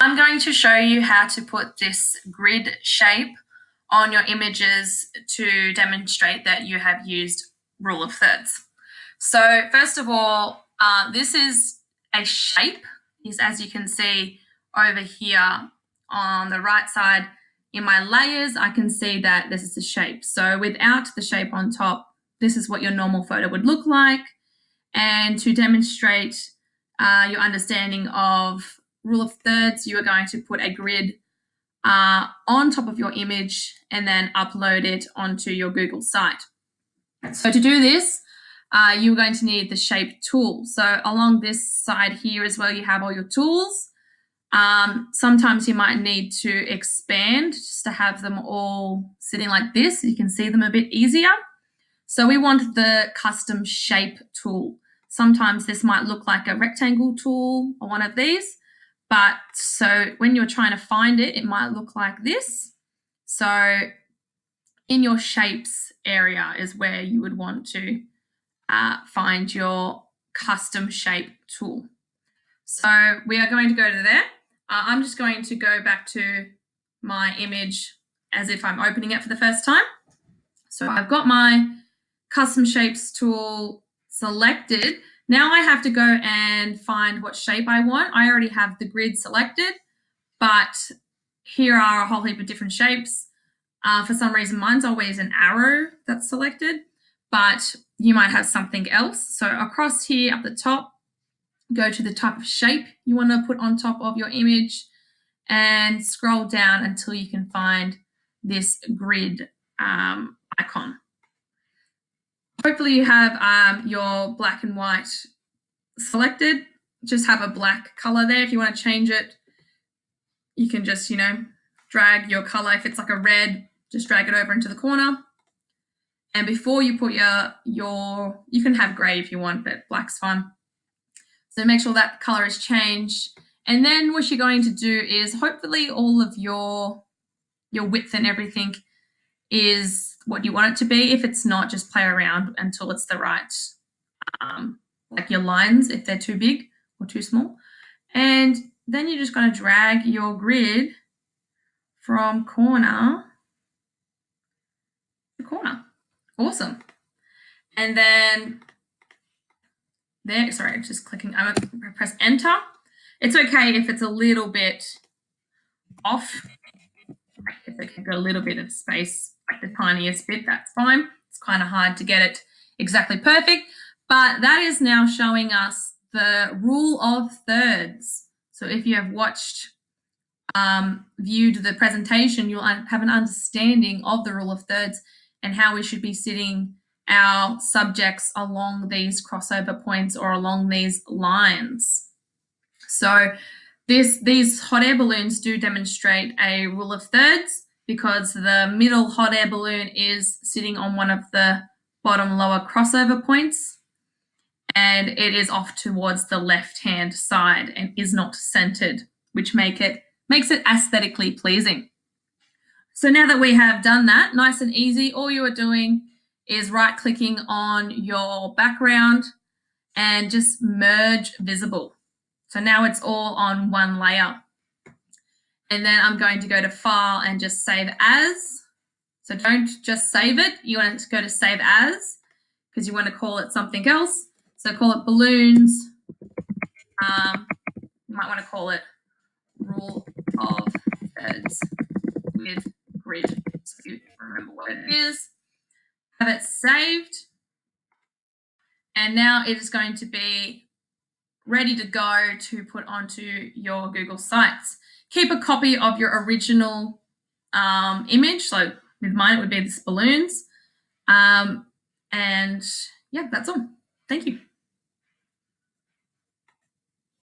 I'm going to show you how to put this grid shape on your images to demonstrate that you have used rule of thirds. So first of all, uh, this is a shape, is as you can see over here on the right side in my layers, I can see that this is a shape. So without the shape on top, this is what your normal photo would look like. And to demonstrate uh, your understanding of rule of thirds, you are going to put a grid uh, on top of your image and then upload it onto your Google site. So to do this, uh, you're going to need the shape tool. So along this side here as well, you have all your tools. Um, sometimes you might need to expand just to have them all sitting like this. You can see them a bit easier. So we want the custom shape tool. Sometimes this might look like a rectangle tool or one of these. But so when you're trying to find it, it might look like this. So in your shapes area is where you would want to uh, find your custom shape tool. So we are going to go to there. Uh, I'm just going to go back to my image as if I'm opening it for the first time. So I've got my custom shapes tool selected. Now I have to go and find what shape I want. I already have the grid selected, but here are a whole heap of different shapes. Uh, for some reason, mine's always an arrow that's selected, but you might have something else. So across here up the top, go to the type of shape you want to put on top of your image and scroll down until you can find this grid um, icon. Hopefully you have um, your black and white selected. Just have a black color there. If you want to change it, you can just, you know, drag your color. If it's like a red, just drag it over into the corner. And before you put your, your you can have gray if you want, but black's fine. So make sure that color is changed. And then what you're going to do is hopefully all of your, your width and everything is what you want it to be. If it's not, just play around until it's the right, um, like your lines, if they're too big or too small. And then you're just going to drag your grid from corner to corner. Awesome. And then there, sorry, just clicking, I'm going to press enter. It's okay if it's a little bit off. If it can go a little bit of space tiniest bit, that's fine. It's kind of hard to get it exactly perfect, but that is now showing us the rule of thirds. So if you have watched, um, viewed the presentation, you'll have an understanding of the rule of thirds and how we should be sitting our subjects along these crossover points or along these lines. So this, these hot air balloons do demonstrate a rule of thirds because the middle hot air balloon is sitting on one of the bottom lower crossover points and it is off towards the left hand side and is not centered, which make it makes it aesthetically pleasing. So now that we have done that, nice and easy, all you are doing is right clicking on your background and just merge visible. So now it's all on one layer. And then I'm going to go to file and just save as. So don't just save it. You want to go to save as because you want to call it something else. So call it balloons. Um, you might want to call it rule of thirds with grid. So you remember what it is. Have it saved. And now it is going to be ready to go to put onto your Google Sites keep a copy of your original um, image. So with mine, it would be this balloons. Um, and yeah, that's all. Thank you.